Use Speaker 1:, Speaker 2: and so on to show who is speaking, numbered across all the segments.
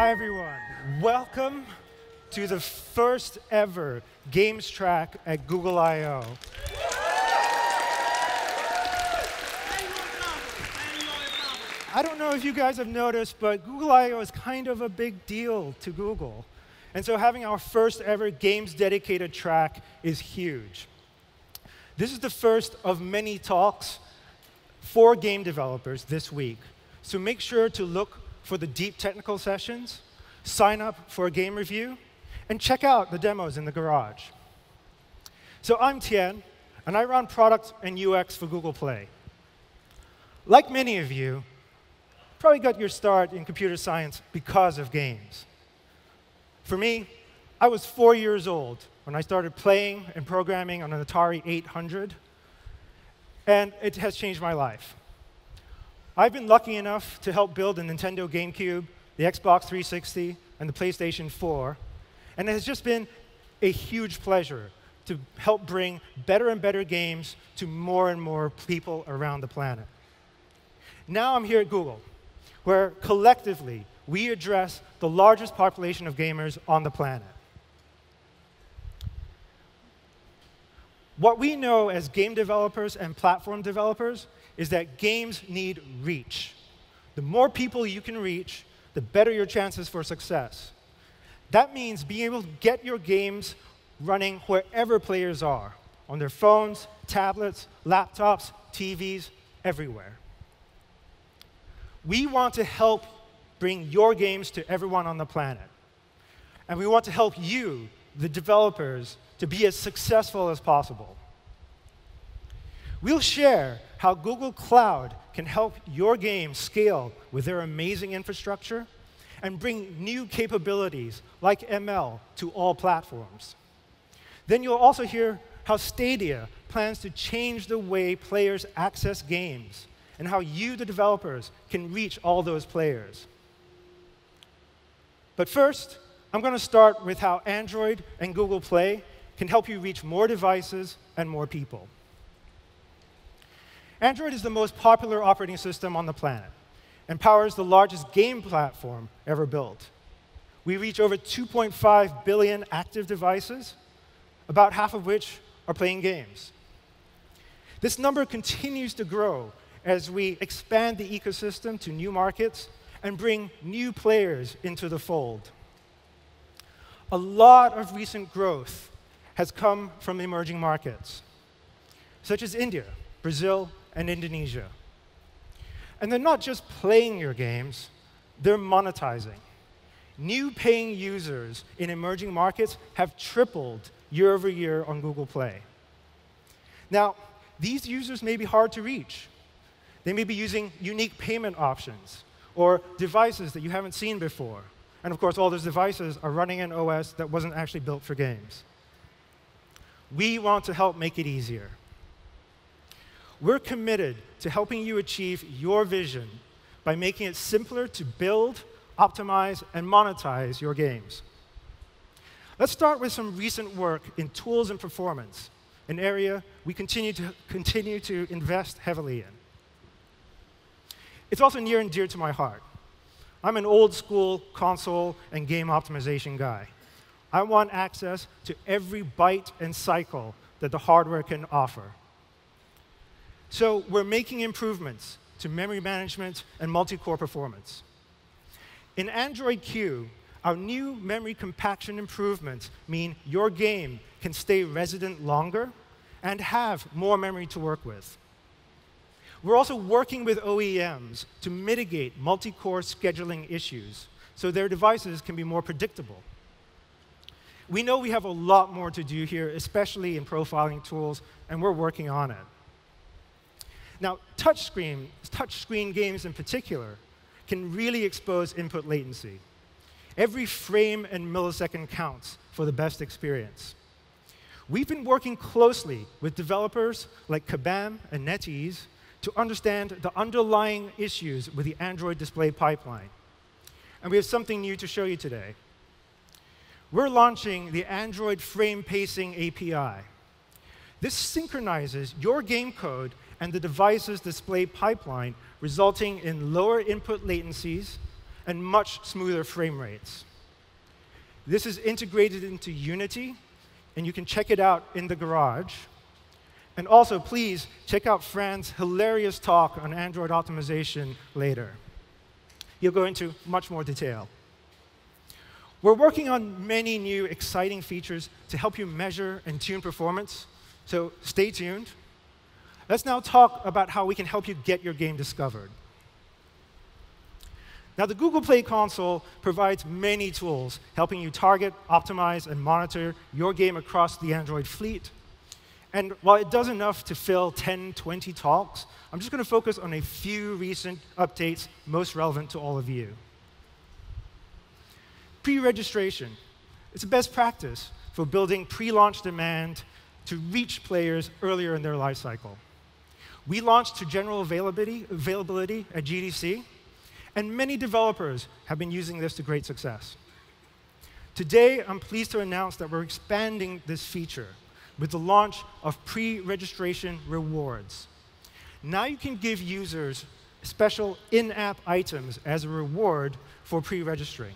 Speaker 1: Hi, everyone. Welcome to the first ever Games Track at Google I/O. I don't know if you guys have noticed, but Google I/O is kind of a big deal to Google. And so having our first ever games dedicated track is huge. This is the first of many talks for game developers this week. So make sure to look for the deep technical sessions, sign up for a game review, and check out the demos in the garage. So I'm Tian, and I run product and UX for Google Play. Like many of you, probably got your start in computer science because of games. For me, I was four years old when I started playing and programming on an Atari 800, and it has changed my life. I've been lucky enough to help build the Nintendo GameCube, the Xbox 360, and the PlayStation 4, and it has just been a huge pleasure to help bring better and better games to more and more people around the planet. Now I'm here at Google, where collectively we address the largest population of gamers on the planet. What we know as game developers and platform developers is that games need reach. The more people you can reach, the better your chances for success. That means being able to get your games running wherever players are on their phones, tablets, laptops, TVs, everywhere. We want to help bring your games to everyone on the planet. And we want to help you, the developers, to be as successful as possible. We'll share how Google Cloud can help your game scale with their amazing infrastructure and bring new capabilities like ML to all platforms. Then you'll also hear how Stadia plans to change the way players access games and how you, the developers, can reach all those players. But first, I'm going to start with how Android and Google Play can help you reach more devices and more people. Android is the most popular operating system on the planet and powers the largest game platform ever built. We reach over 2.5 billion active devices, about half of which are playing games. This number continues to grow as we expand the ecosystem to new markets and bring new players into the fold. A lot of recent growth has come from emerging markets, such as India, Brazil, and Indonesia. And they're not just playing your games, they're monetizing. New paying users in emerging markets have tripled year over year on Google Play. Now, these users may be hard to reach. They may be using unique payment options or devices that you haven't seen before. And of course, all those devices are running an OS that wasn't actually built for games. We want to help make it easier. We're committed to helping you achieve your vision by making it simpler to build, optimize, and monetize your games. Let's start with some recent work in tools and performance, an area we continue to, continue to invest heavily in. It's also near and dear to my heart. I'm an old school console and game optimization guy. I want access to every byte and cycle that the hardware can offer. So we're making improvements to memory management and multi-core performance. In Android Q, our new memory compaction improvements mean your game can stay resident longer and have more memory to work with. We're also working with OEMs to mitigate multi-core scheduling issues so their devices can be more predictable. We know we have a lot more to do here, especially in profiling tools, and we're working on it. Now, touchscreen, touchscreen games in particular can really expose input latency. Every frame and millisecond counts for the best experience. We've been working closely with developers like Kabam and NetEase to understand the underlying issues with the Android display pipeline. And we have something new to show you today. We're launching the Android Frame Pacing API. This synchronizes your game code and the device's display pipeline, resulting in lower input latencies and much smoother frame rates. This is integrated into Unity, and you can check it out in the garage. And also, please check out Fran's hilarious talk on Android optimization later. He'll go into much more detail. We're working on many new exciting features to help you measure and tune performance, so stay tuned. Let's now talk about how we can help you get your game discovered. Now, the Google Play console provides many tools helping you target, optimize, and monitor your game across the Android fleet. And while it does enough to fill 10, 20 talks, I'm just going to focus on a few recent updates most relevant to all of you. Pre-registration. It's a best practice for building pre-launch demand to reach players earlier in their life cycle. We launched to general availability, availability at GDC, and many developers have been using this to great success. Today, I'm pleased to announce that we're expanding this feature with the launch of pre-registration rewards. Now you can give users special in-app items as a reward for pre-registering.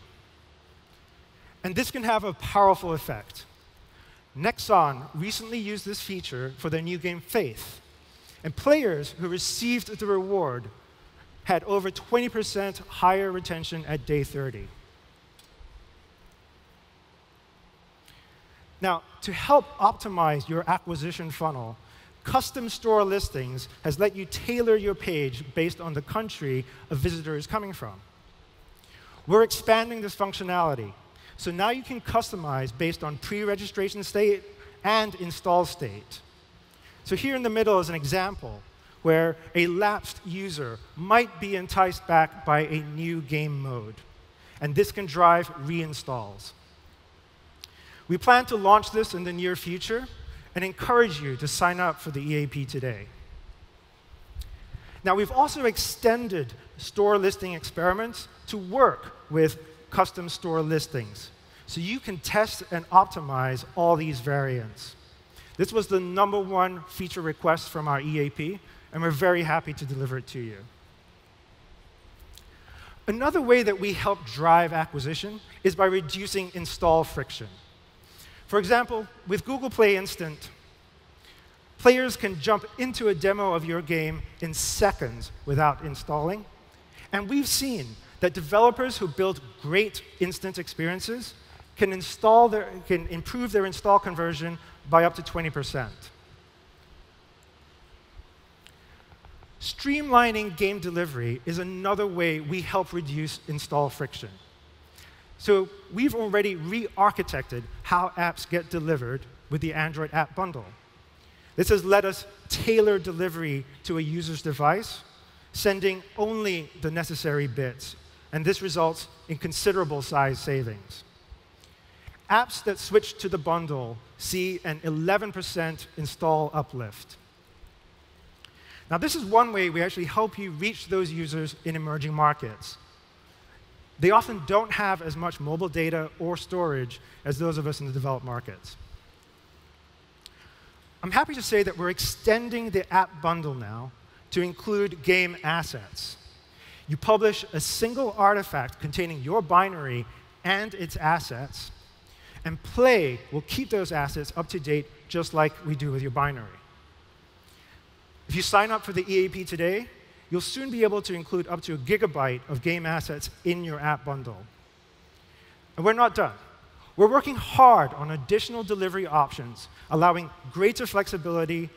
Speaker 1: And this can have a powerful effect. Nexon recently used this feature for their new game Faith. And players who received the reward had over 20% higher retention at day 30. Now, to help optimize your acquisition funnel, custom store listings has let you tailor your page based on the country a visitor is coming from. We're expanding this functionality, so now you can customize based on pre-registration state and install state. So here in the middle is an example where a lapsed user might be enticed back by a new game mode. And this can drive reinstalls. We plan to launch this in the near future and encourage you to sign up for the EAP today. Now, we've also extended store listing experiments to work with custom store listings. So you can test and optimize all these variants. This was the number one feature request from our EAP, and we're very happy to deliver it to you. Another way that we help drive acquisition is by reducing install friction. For example, with Google Play Instant, players can jump into a demo of your game in seconds without installing. And we've seen that developers who build great instant experiences can, install their, can improve their install conversion by up to 20%. Streamlining game delivery is another way we help reduce install friction. So we've already re-architected how apps get delivered with the Android app bundle. This has let us tailor delivery to a user's device, sending only the necessary bits, and this results in considerable size savings. Apps that switch to the bundle see an 11% install uplift. Now, this is one way we actually help you reach those users in emerging markets. They often don't have as much mobile data or storage as those of us in the developed markets. I'm happy to say that we're extending the app bundle now to include game assets. You publish a single artifact containing your binary and its assets, and Play will keep those assets up to date just like we do with your binary. If you sign up for the EAP today, you'll soon be able to include up to a gigabyte of game assets in your app bundle. And we're not done. We're working hard on additional delivery options, allowing greater flexibility,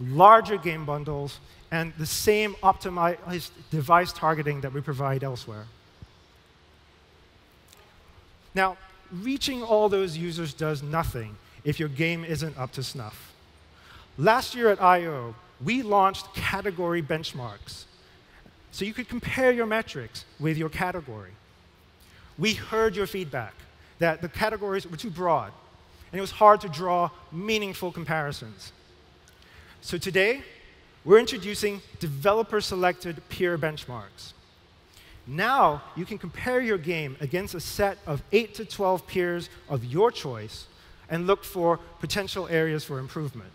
Speaker 1: larger game bundles, and the same optimized device targeting that we provide elsewhere. Now, reaching all those users does nothing if your game isn't up to snuff. Last year at I.O., we launched category benchmarks so you could compare your metrics with your category. We heard your feedback that the categories were too broad, and it was hard to draw meaningful comparisons. So today, we're introducing developer-selected peer benchmarks. Now, you can compare your game against a set of 8 to 12 peers of your choice and look for potential areas for improvement.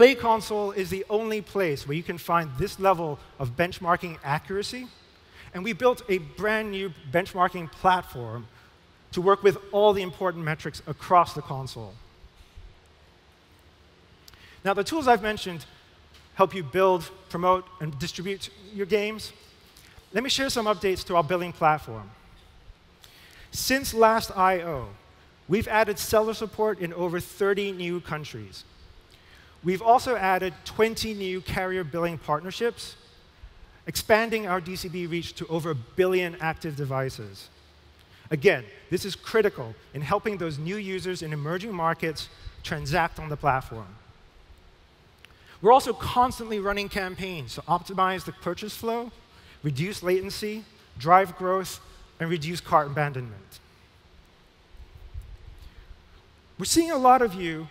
Speaker 1: Play Console is the only place where you can find this level of benchmarking accuracy, And we built a brand new benchmarking platform to work with all the important metrics across the console. Now, the tools I've mentioned help you build, promote, and distribute your games. Let me share some updates to our billing platform. Since last I.O., we've added seller support in over 30 new countries. We've also added 20 new carrier billing partnerships, expanding our DCB reach to over a billion active devices. Again, this is critical in helping those new users in emerging markets transact on the platform. We're also constantly running campaigns to optimize the purchase flow, reduce latency, drive growth, and reduce cart abandonment. We're seeing a lot of you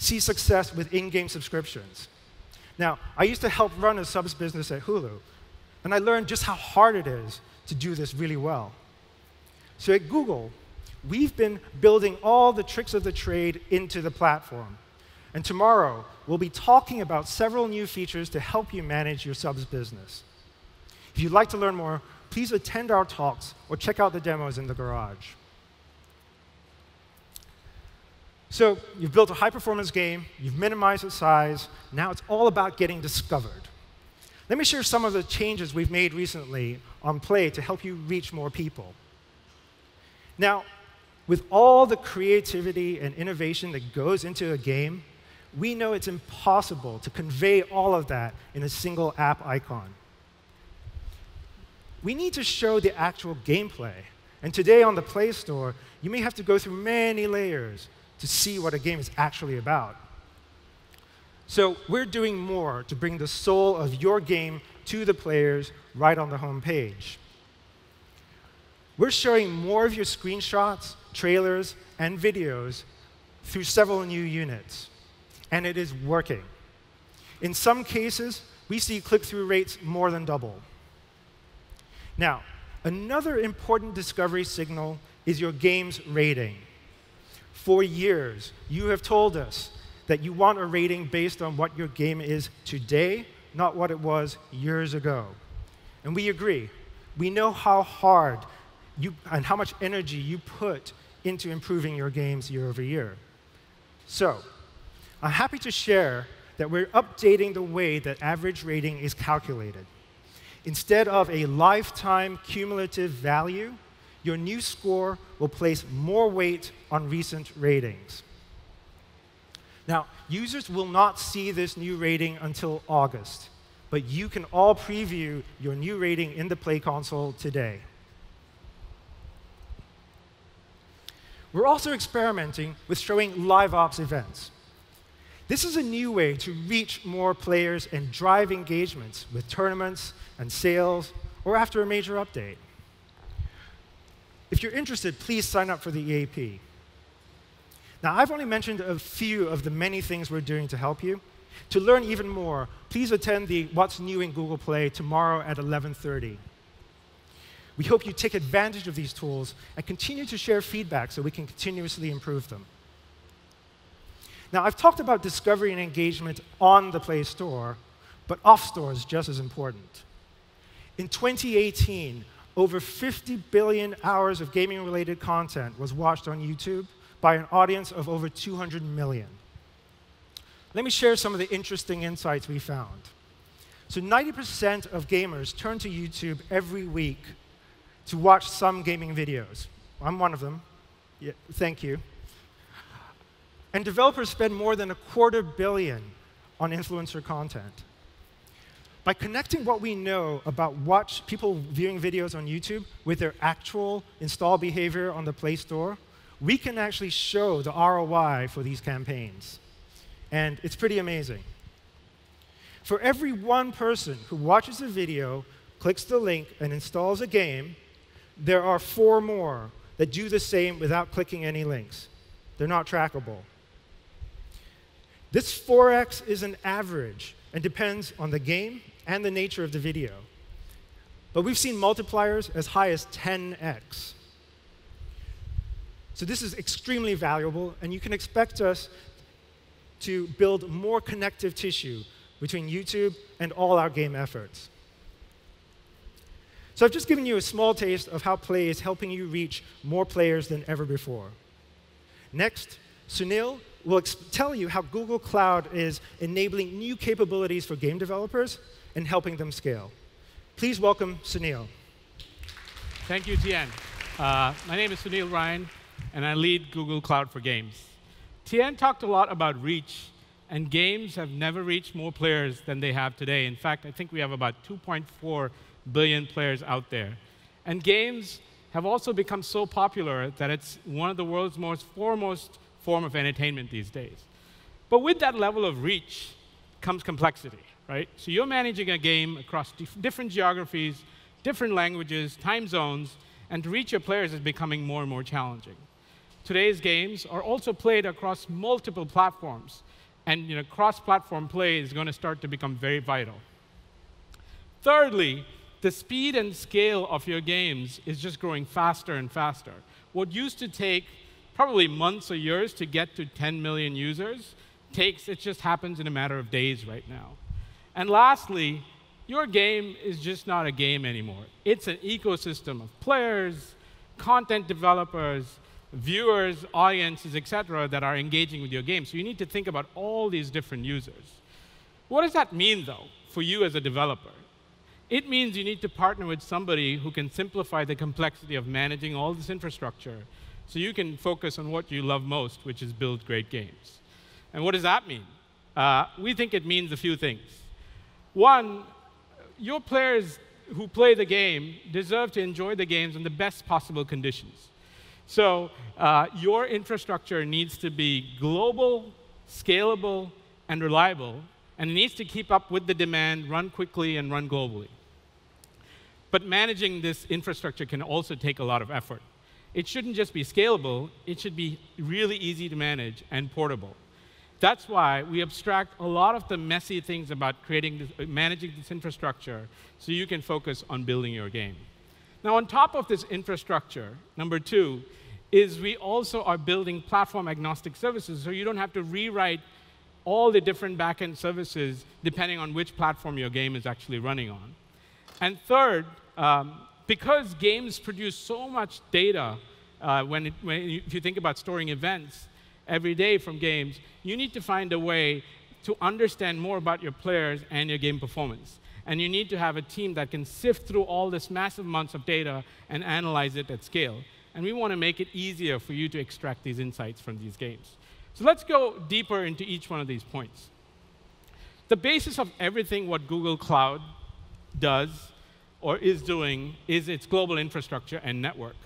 Speaker 1: see success with in-game subscriptions. Now, I used to help run a subs business at Hulu, and I learned just how hard it is to do this really well. So at Google, we've been building all the tricks of the trade into the platform. And tomorrow, we'll be talking about several new features to help you manage your subs business. If you'd like to learn more, please attend our talks or check out the demos in the garage. So you've built a high-performance game, you've minimized its size, now it's all about getting discovered. Let me share some of the changes we've made recently on Play to help you reach more people. Now, with all the creativity and innovation that goes into a game, we know it's impossible to convey all of that in a single app icon. We need to show the actual gameplay. And today on the Play Store, you may have to go through many layers to see what a game is actually about. So we're doing more to bring the soul of your game to the players right on the home page. We're showing more of your screenshots, trailers, and videos through several new units, and it is working. In some cases, we see click-through rates more than double. Now, another important discovery signal is your game's rating. For years, you have told us that you want a rating based on what your game is today, not what it was years ago. And we agree. We know how hard you, and how much energy you put into improving your games year over year. So, I'm happy to share that we're updating the way that average rating is calculated. Instead of a lifetime cumulative value, your new score will place more weight on recent ratings. Now, users will not see this new rating until August, but you can all preview your new rating in the Play console today. We're also experimenting with showing live ops events. This is a new way to reach more players and drive engagements with tournaments and sales or after a major update. If you're interested, please sign up for the EAP. Now, I've only mentioned a few of the many things we're doing to help you. To learn even more, please attend the What's New in Google Play tomorrow at 11:30. We hope you take advantage of these tools and continue to share feedback so we can continuously improve them. Now, I've talked about discovery and engagement on the Play Store, but off store is just as important. In 2018, over 50 billion hours of gaming related content was watched on YouTube by an audience of over 200 million. Let me share some of the interesting insights we found. So, 90% of gamers turn to YouTube every week to watch some gaming videos. I'm one of them. Yeah, thank you. And developers spend more than a quarter billion on influencer content. By connecting what we know about watch people viewing videos on YouTube with their actual install behavior on the Play Store, we can actually show the ROI for these campaigns. And it's pretty amazing. For every one person who watches a video, clicks the link, and installs a game, there are four more that do the same without clicking any links. They're not trackable. This 4x is an average and depends on the game and the nature of the video. But we've seen multipliers as high as 10x. So this is extremely valuable, and you can expect us to build more connective tissue between YouTube and all our game efforts. So I've just given you a small taste of how Play is helping you reach more players than ever before. Next, Sunil will tell you how Google Cloud is enabling new capabilities for game developers and helping them scale. Please welcome Sunil.
Speaker 2: Thank you, Tian. Uh, my name is Sunil Rayan, and I lead Google Cloud for Games. Tian talked a lot about reach, and games have never reached more players than they have today. In fact, I think we have about 2.4 billion players out there. And games have also become so popular that it's one of the world's most foremost form of entertainment these days. But with that level of reach comes complexity, right? So you're managing a game across different geographies, different languages, time zones, and to reach your players is becoming more and more challenging. Today's games are also played across multiple platforms, and you know, cross-platform play is going to start to become very vital. Thirdly, the speed and scale of your games is just growing faster and faster. What used to take probably months or years to get to 10 million users takes, it just happens in a matter of days right now. And lastly, your game is just not a game anymore. It's an ecosystem of players, content developers, viewers, audiences, etc., that are engaging with your game. So you need to think about all these different users. What does that mean, though, for you as a developer? It means you need to partner with somebody who can simplify the complexity of managing all this infrastructure so you can focus on what you love most, which is build great games. And what does that mean? Uh, we think it means a few things. One, your players who play the game deserve to enjoy the games in the best possible conditions. So uh, your infrastructure needs to be global, scalable, and reliable, and it needs to keep up with the demand, run quickly, and run globally. But managing this infrastructure can also take a lot of effort. It shouldn't just be scalable, it should be really easy to manage and portable. That's why we abstract a lot of the messy things about creating this, uh, managing this infrastructure so you can focus on building your game. Now, on top of this infrastructure, number two, is we also are building platform agnostic services so you don't have to rewrite all the different backend services depending on which platform your game is actually running on. And third, um, because games produce so much data, uh, when, it, when you, if you think about storing events every day from games, you need to find a way to understand more about your players and your game performance. And you need to have a team that can sift through all this massive amounts of data and analyze it at scale. And we want to make it easier for you to extract these insights from these games. So let's go deeper into each one of these points. The basis of everything what Google Cloud does or is doing is its global infrastructure and network.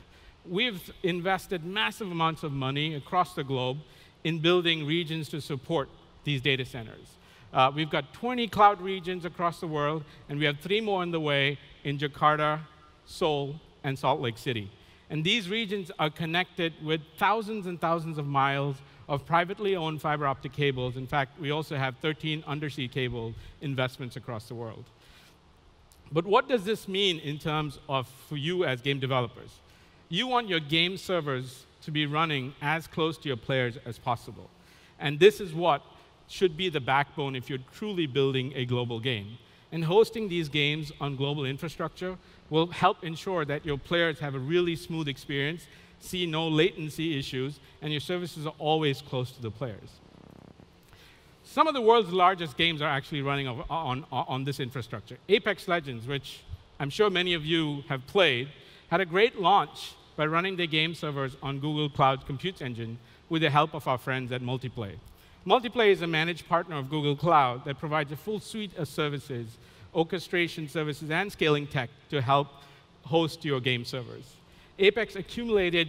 Speaker 2: We've invested massive amounts of money across the globe in building regions to support these data centers. Uh, we've got 20 cloud regions across the world, and we have three more on the way in Jakarta, Seoul, and Salt Lake City. And these regions are connected with thousands and thousands of miles of privately owned fiber optic cables. In fact, we also have 13 undersea cable investments across the world. But what does this mean in terms of for you as game developers? You want your game servers to be running as close to your players as possible. And this is what should be the backbone if you're truly building a global game. And hosting these games on global infrastructure will help ensure that your players have a really smooth experience, see no latency issues, and your services are always close to the players. Some of the world's largest games are actually running on, on, on this infrastructure. Apex Legends, which I'm sure many of you have played, had a great launch by running their game servers on Google Cloud Compute Engine with the help of our friends at Multiplay. Multiplay is a managed partner of Google Cloud that provides a full suite of services, orchestration services, and scaling tech to help host your game servers. Apex accumulated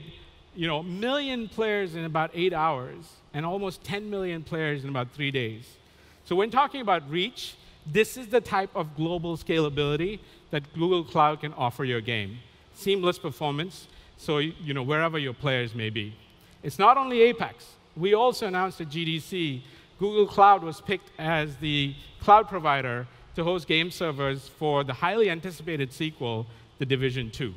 Speaker 2: you know, million players in about eight hours and almost 10 million players in about three days. So when talking about reach, this is the type of global scalability that Google Cloud can offer your game. Seamless performance, so you know, wherever your players may be. It's not only Apex. We also announced at GDC, Google Cloud was picked as the cloud provider to host game servers for the highly anticipated sequel, The Division 2.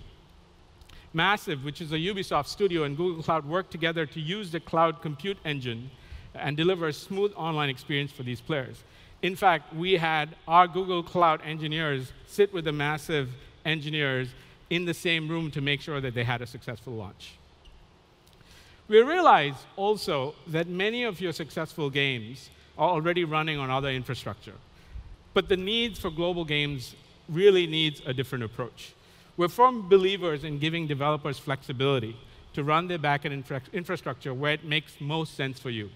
Speaker 2: Massive, which is a Ubisoft studio, and Google Cloud worked together to use the cloud compute engine and deliver a smooth online experience for these players. In fact, we had our Google Cloud engineers sit with the massive engineers in the same room to make sure that they had a successful launch. We realize also that many of your successful games are already running on other infrastructure. But the needs for global games really needs a different approach. We're firm believers in giving developers flexibility to run their backend infra infrastructure where it makes most sense for you.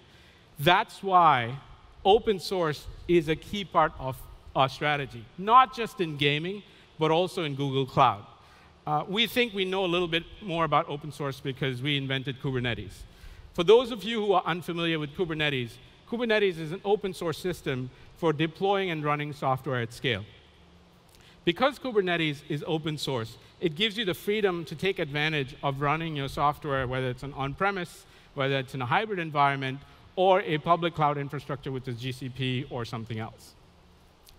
Speaker 2: That's why open source is a key part of our strategy, not just in gaming, but also in Google Cloud. Uh, we think we know a little bit more about open source because we invented Kubernetes. For those of you who are unfamiliar with Kubernetes, Kubernetes is an open source system for deploying and running software at scale. Because Kubernetes is open source, it gives you the freedom to take advantage of running your software, whether it's an on-premise, whether it's in a hybrid environment, or a public cloud infrastructure, which is GCP or something else.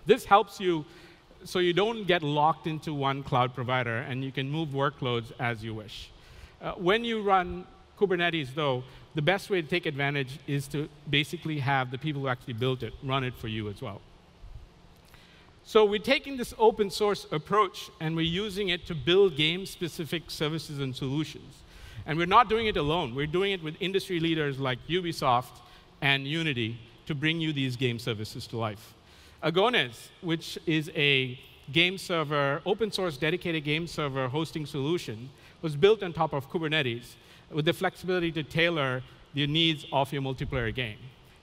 Speaker 2: This helps you so you don't get locked into one cloud provider and you can move workloads as you wish. Uh, when you run Kubernetes, though, the best way to take advantage is to basically have the people who actually built it run it for you as well. So we're taking this open source approach and we're using it to build game-specific services and solutions. And we're not doing it alone. We're doing it with industry leaders like Ubisoft and Unity to bring you these game services to life. Agones, which is a game server, open source dedicated game server hosting solution, was built on top of Kubernetes with the flexibility to tailor the needs of your multiplayer game.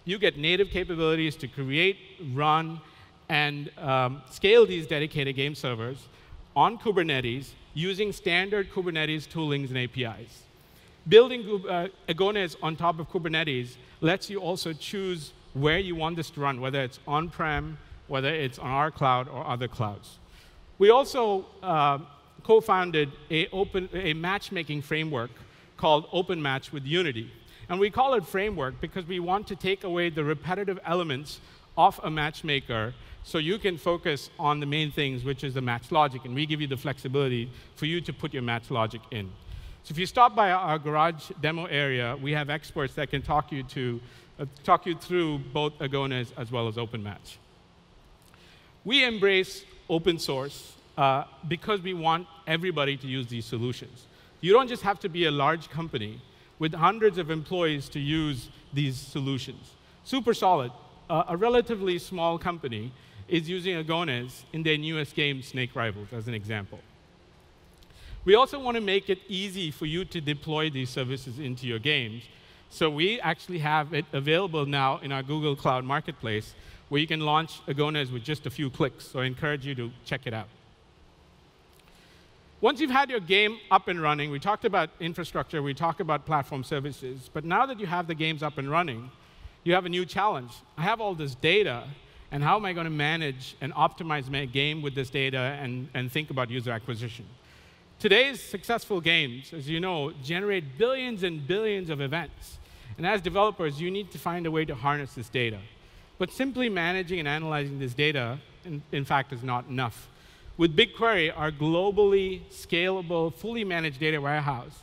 Speaker 2: You get native capabilities to create, run, and um, scale these dedicated game servers on Kubernetes using standard Kubernetes toolings and APIs. Building uh, Agones on top of Kubernetes lets you also choose where you want this to run, whether it's on-prem, whether it's on our cloud or other clouds. We also uh, co-founded a, open, a matchmaking framework called OpenMatch with Unity. And we call it framework because we want to take away the repetitive elements of a matchmaker so you can focus on the main things, which is the match logic. And we give you the flexibility for you to put your match logic in. So if you stop by our garage demo area, we have experts that can talk you, to, uh, talk you through both Agones as well as OpenMatch. We embrace open source uh, because we want everybody to use these solutions. You don't just have to be a large company with hundreds of employees to use these solutions. Supersolid, uh, a relatively small company, is using Agones in their newest game, Snake Rivals, as an example. We also want to make it easy for you to deploy these services into your games. So we actually have it available now in our Google Cloud Marketplace where you can launch Agones with just a few clicks. So I encourage you to check it out. Once you've had your game up and running, we talked about infrastructure, we talked about platform services, but now that you have the games up and running, you have a new challenge. I have all this data, and how am I going to manage and optimize my game with this data and, and think about user acquisition? Today's successful games, as you know, generate billions and billions of events. And as developers, you need to find a way to harness this data. But simply managing and analyzing this data, in, in fact, is not enough. With BigQuery, our globally scalable, fully managed data warehouse,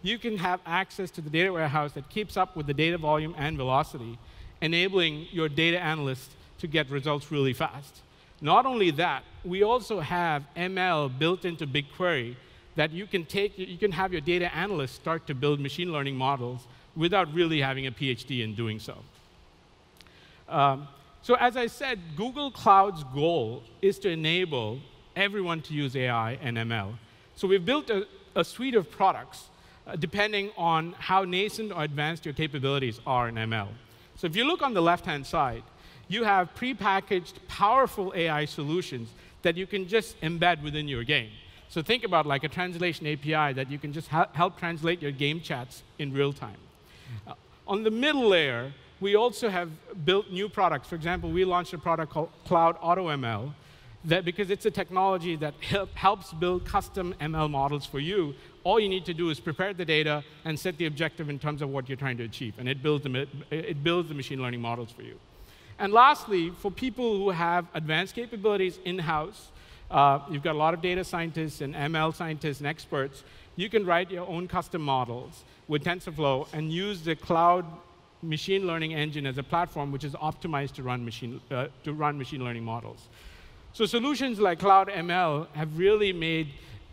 Speaker 2: you can have access to the data warehouse that keeps up with the data volume and velocity, enabling your data analysts to get results really fast. Not only that, we also have ML built into BigQuery that you can take, you can have your data analysts start to build machine learning models without really having a PhD in doing so. Um, so as I said, Google Cloud's goal is to enable everyone to use AI and ML. So we've built a, a suite of products uh, depending on how nascent or advanced your capabilities are in ML. So if you look on the left-hand side, you have prepackaged, powerful AI solutions that you can just embed within your game. So think about like a translation API that you can just help translate your game chats in real time. Uh, on the middle layer, we also have built new products. For example, we launched a product called Cloud AutoML, that because it's a technology that help, helps build custom ML models for you, all you need to do is prepare the data and set the objective in terms of what you're trying to achieve, and it builds the, it builds the machine learning models for you. And lastly, for people who have advanced capabilities in-house, uh, you've got a lot of data scientists and ML scientists and experts, you can write your own custom models with TensorFlow and use the cloud machine learning engine as a platform which is optimized to run machine, uh, to run machine learning models. So solutions like Cloud ML have really made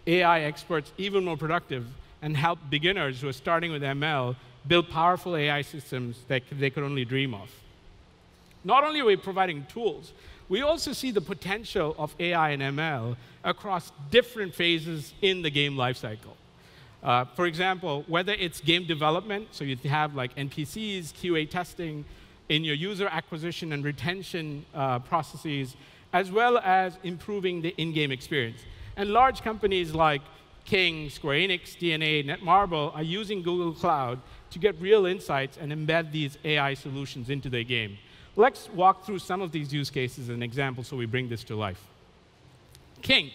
Speaker 2: AI experts even more productive and help beginners who are starting with ML build powerful AI systems that they could only dream of. Not only are we providing tools, we also see the potential of AI and ML across different phases in the game lifecycle. Uh, for example, whether it's game development, so you have like NPCs, QA testing, in your user acquisition and retention uh, processes, as well as improving the in-game experience. And large companies like King, Square Enix, DeNA, Netmarble are using Google Cloud to get real insights and embed these AI solutions into their game. Let's walk through some of these use cases and examples so we bring this to life. King,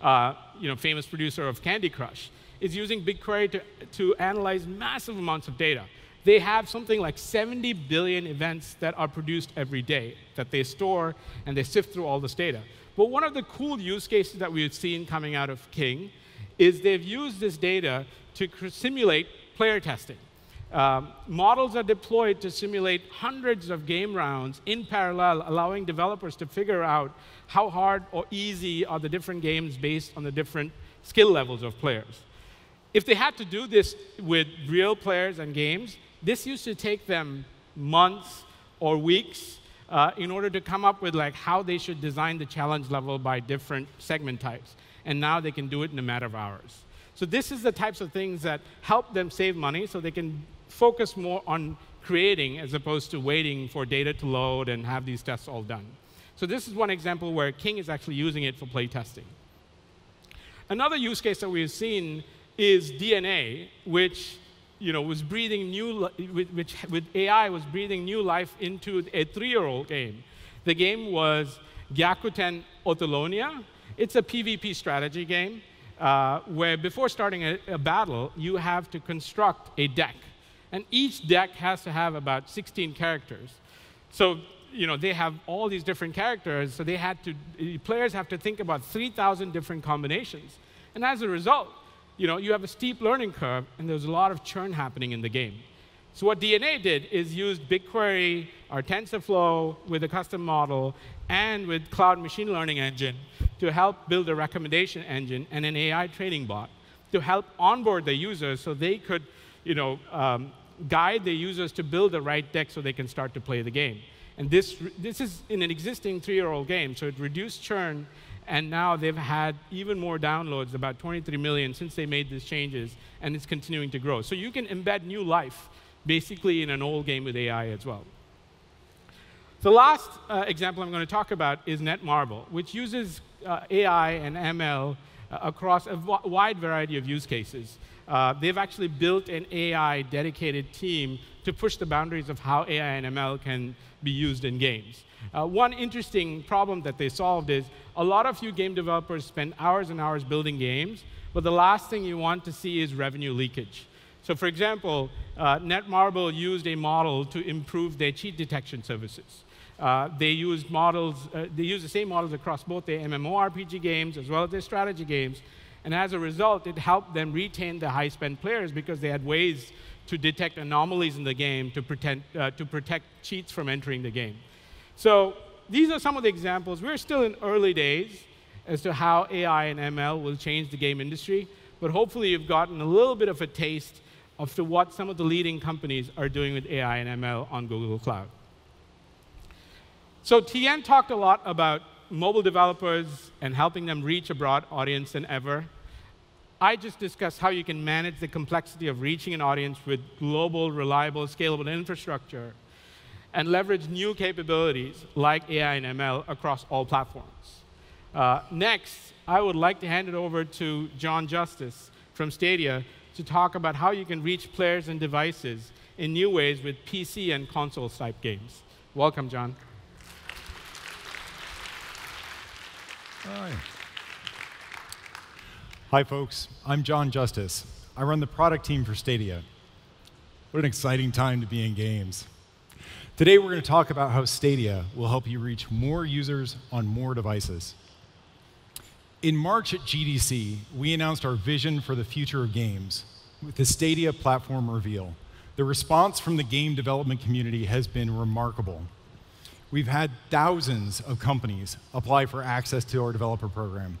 Speaker 2: uh, you know, famous producer of Candy Crush, is using BigQuery to, to analyze massive amounts of data. They have something like 70 billion events that are produced every day that they store and they sift through all this data. But one of the cool use cases that we've seen coming out of King is they've used this data to simulate player testing. Um, models are deployed to simulate hundreds of game rounds in parallel, allowing developers to figure out how hard or easy are the different games based on the different skill levels of players. If they had to do this with real players and games, this used to take them months or weeks uh, in order to come up with like how they should design the challenge level by different segment types. And now they can do it in a matter of hours. So this is the types of things that help them save money so they can focus more on creating as opposed to waiting for data to load and have these tests all done. So this is one example where King is actually using it for play testing. Another use case that we've seen is DeNA, which you know, was breathing new, which with AI was breathing new life into a three-year-old game. The game was Gyakuten Othellonia. It's a PvP strategy game uh, where before starting a, a battle, you have to construct a deck. And each deck has to have about 16 characters. So, you know, they have all these different characters, so they had to, players have to think about 3,000 different combinations. And as a result, you know, you have a steep learning curve, and there's a lot of churn happening in the game. So what DeNA did is used BigQuery, our TensorFlow with a custom model, and with Cloud Machine Learning Engine to help build a recommendation engine and an AI training bot to help onboard the users so they could, you know, um, guide the users to build the right deck so they can start to play the game. And this, this is in an existing three-year-old game, so it reduced churn, and now they've had even more downloads, about 23 million since they made these changes, and it's continuing to grow. So you can embed new life basically in an old game with AI as well. The last uh, example I'm going to talk about is Netmarble, which uses uh, AI and ML uh, across a wide variety of use cases. Uh, they've actually built an AI dedicated team to push the boundaries of how AI and ML can be used in games. Uh, one interesting problem that they solved is a lot of you game developers spend hours and hours building games, but the last thing you want to see is revenue leakage. So, for example, uh, Netmarble used a model to improve their cheat detection services. Uh, they used models, uh, they used the same models across both their MMORPG games as well as their strategy games. And as a result, it helped them retain the high spend players because they had ways to detect anomalies in the game to, pretend, uh, to protect cheats from entering the game. So these are some of the examples. We're still in early days as to how AI and ML will change the game industry, but hopefully you've gotten a little bit of a taste of to what some of the leading companies are doing with AI and ML on Google Cloud. So Tian talked a lot about mobile developers and helping them reach a broad audience than ever. I just discussed how you can manage the complexity of reaching an audience with global, reliable, scalable infrastructure and leverage new capabilities like AI and ML across all platforms. Uh, next, I would like to hand it over to John Justice from Stadia to talk about how you can reach players and devices in new ways with PC and console type games. Welcome, John.
Speaker 3: Hi. Hi, folks. I'm John Justice. I run the product team for Stadia. What an exciting time to be in games. Today, we're going to talk about how Stadia will help you reach more users on more devices. In March at GDC, we announced our vision for the future of games with the Stadia platform reveal. The response from the game development community has been remarkable. we've had thousands of companies apply for access to our developer program.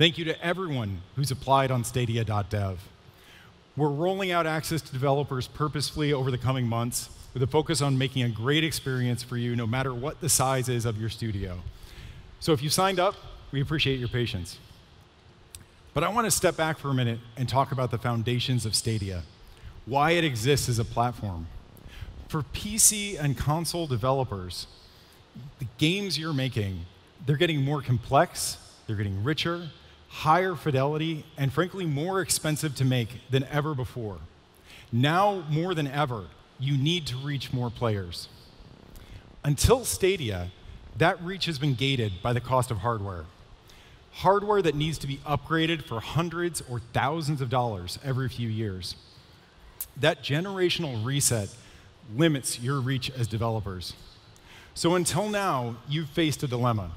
Speaker 3: Thank you to everyone who's applied on stadia.dev. We're rolling out access to developers purposefully over the coming months with a focus on making a great experience for you no matter what the size is of your studio. So if you signed up, we appreciate your patience. But I want to step back for a minute and talk about the foundations of Stadia, why it exists as a platform. For PC and console developers, the games you're making, they're getting more complex, they're getting richer, higher fidelity, and frankly, more expensive to make than ever before. Now, more than ever, you need to reach more players. Until Stadia, that reach has been gated by the cost of hardware. Hardware that needs to be upgraded for hundreds or thousands of dollars every few years. That generational reset limits your reach as developers. So until now, you've faced a dilemma.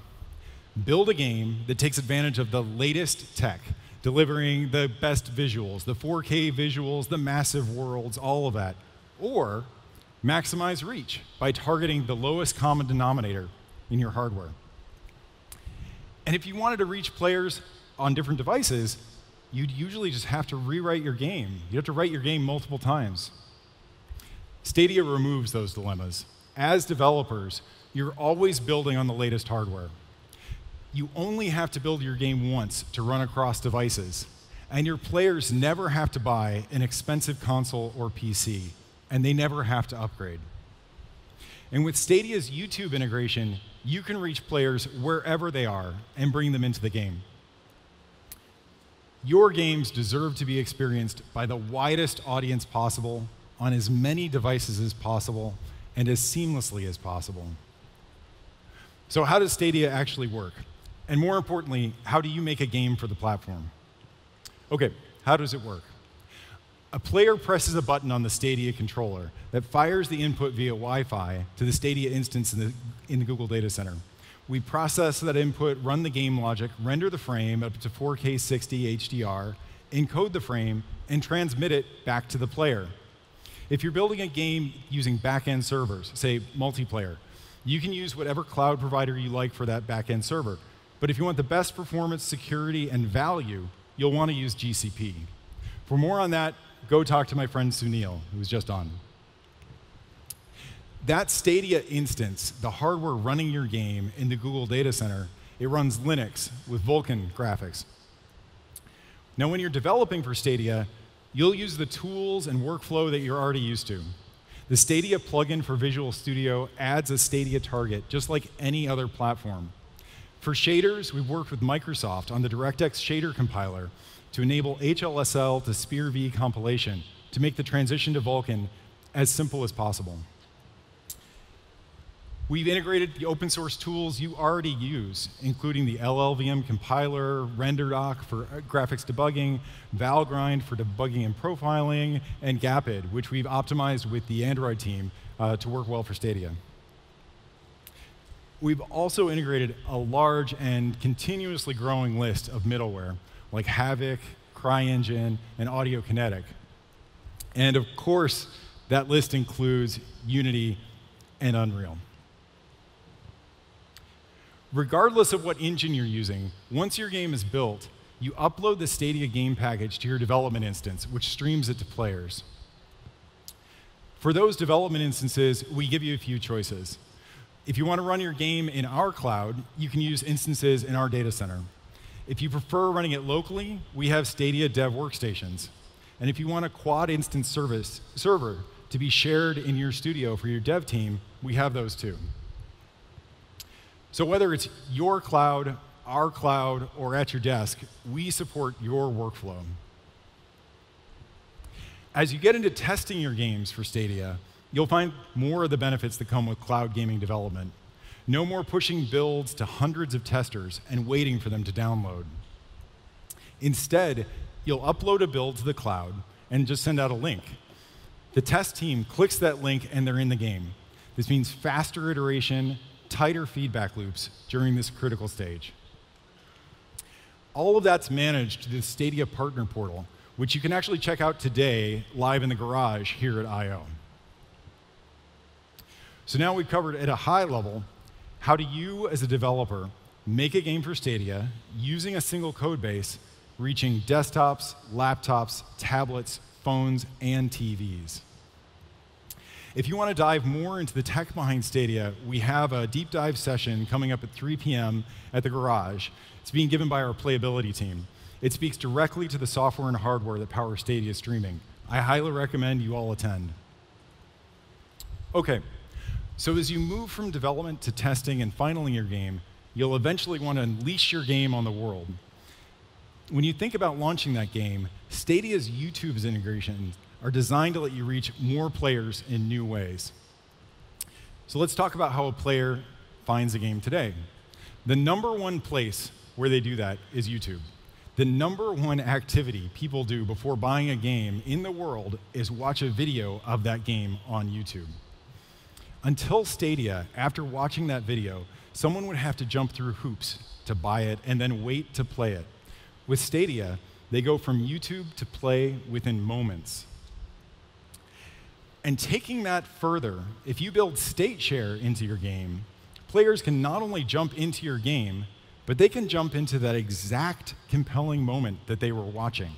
Speaker 3: Build a game that takes advantage of the latest tech, delivering the best visuals, the 4K visuals, the massive worlds, all of that. Or maximize reach by targeting the lowest common denominator in your hardware. And if you wanted to reach players on different devices, you'd usually just have to rewrite your game. You'd have to write your game multiple times. Stadia removes those dilemmas. As developers, you're always building on the latest hardware. You only have to build your game once to run across devices, and your players never have to buy an expensive console or PC, and they never have to upgrade. And with Stadia's YouTube integration, you can reach players wherever they are and bring them into the game. Your games deserve to be experienced by the widest audience possible on as many devices as possible and as seamlessly as possible. So, how does Stadia actually work? And more importantly, how do you make a game for the platform? Okay, how does it work? A player presses a button on the Stadia controller that fires the input via Wi Fi to the Stadia instance in the, in the Google Data Center. We process that input, run the game logic, render the frame up to 4K 60 HDR, encode the frame, and transmit it back to the player. If you're building a game using back-end servers, say multiplayer, you can use whatever cloud provider you like for that back-end server. But if you want the best performance, security, and value, you'll want to use GCP. For more on that, go talk to my friend Sunil, who was just on. That Stadia instance, the hardware running your game in the Google Data Center, it runs Linux with Vulkan graphics. Now, when you're developing for Stadia, you'll use the tools and workflow that you're already used to. The Stadia plugin for Visual Studio adds a Stadia target, just like any other platform. For shaders, we've worked with Microsoft on the DirectX shader compiler to enable HLSL to SPIR-V compilation to make the transition to Vulkan as simple as possible. We've integrated the open source tools you already use, including the LLVM compiler, RenderDoc for uh, graphics debugging, Valgrind for debugging and profiling, and Gapid, which we've optimized with the Android team uh, to work well for Stadia. We've also integrated a large and continuously growing list of middleware like Havok, CryEngine, and Audiokinetic. And of course, that list includes Unity and Unreal. Regardless of what engine you're using, once your game is built, you upload the Stadia game package to your development instance, which streams it to players. For those development instances, we give you a few choices. If you want to run your game in our cloud, you can use instances in our data center. If you prefer running it locally, we have Stadia Dev Workstations. And if you want a quad instance service server to be shared in your studio for your dev team, we have those too. So whether it's your cloud, our cloud, or at your desk, we support your workflow. As you get into testing your games for Stadia, you'll find more of the benefits that come with cloud gaming development. No more pushing builds to hundreds of testers and waiting for them to download. Instead, you'll upload a build to the cloud and just send out a link. The test team clicks that link and they're in the game. This means faster iteration, tighter feedback loops during this critical stage. All of that's managed through the Stadia Partner Portal, which you can actually check out today live in the garage here at I.O. So now we've covered at a high level How do you, as a developer, make a game for Stadia using a single code base, reaching desktops, laptops, tablets, phones, and TVs? If you want to dive more into the tech behind Stadia, we have a deep dive session coming up at 3 p.m. at the garage. It's being given by our playability team. It speaks directly to the software and hardware that power Stadia streaming. I highly recommend you all attend. Okay, so as you move from development to testing and filing your game, you'll eventually want to unleash your game on the world. When you think about launching that game, Stadia's YouTube's integration are designed to let you reach more players in new ways. So let's talk about how a player finds a game today. The number one place where they do that is YouTube. The number one activity people do before buying a game in the world is watch a video of that game on YouTube. Until Stadia, after watching that video, someone would have to jump through hoops to buy it and then wait to play it. With Stadia, they go from YouTube to play within moments. And taking that further, if you build state share into your game, players can not only jump into your game, but they can jump into that exact compelling moment that they were watching.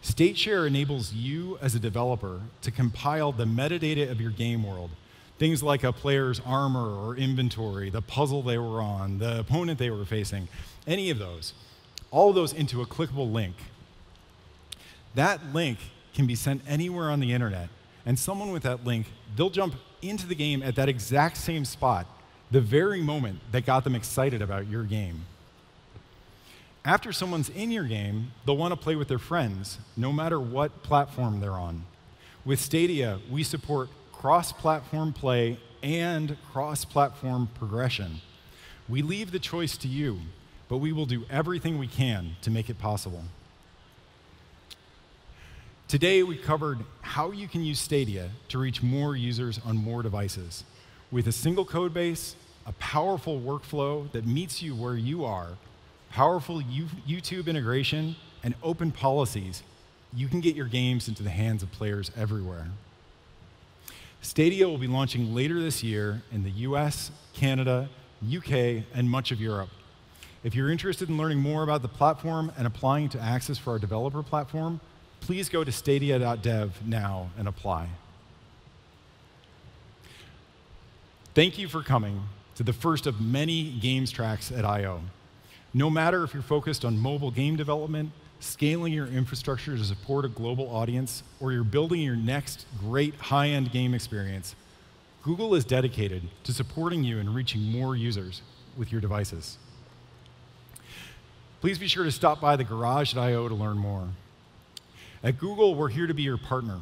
Speaker 3: State share enables you as a developer to compile the metadata of your game world. Things like a player's armor or inventory, the puzzle they were on, the opponent they were facing, any of those. All of those into a clickable link. That link can be sent anywhere on the internet and someone with that link, they'll jump into the game at that exact same spot, the very moment that got them excited about your game. After someone's in your game, they'll want to play with their friends, no matter what platform they're on. With Stadia, we support cross platform play and cross platform progression. We leave the choice to you, but we will do everything we can to make it possible. Today, we covered how you can use Stadia to reach more users on more devices. With a single code base, a powerful workflow that meets you where you are, powerful YouTube integration, and open policies, you can get your games into the hands of players everywhere. Stadia will be launching later this year in the US, Canada, UK, and much of Europe. If you're interested in learning more about the platform and applying to access for our developer platform, please go to stadia.dev now and apply. Thank you for coming to the first of many games tracks at I.O. No matter if you're focused on mobile game development, scaling your infrastructure to support a global audience, or you're building your next great high end game experience, Google is dedicated to supporting you and reaching more users with your devices. Please be sure to stop by the garage at I.O. to learn more. At Google, we're here to be your partner.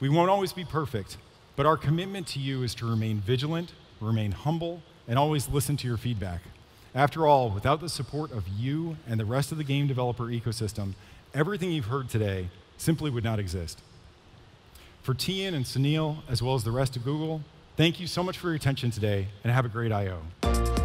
Speaker 3: We won't always be perfect, but our commitment to you is to remain vigilant, remain humble, and always listen to your feedback. After all, without the support of you and the rest of the game developer ecosystem, everything you've heard today simply would not exist. For Tian and Sunil, as well as the rest of Google, thank you so much for your attention today, and have a great I.O.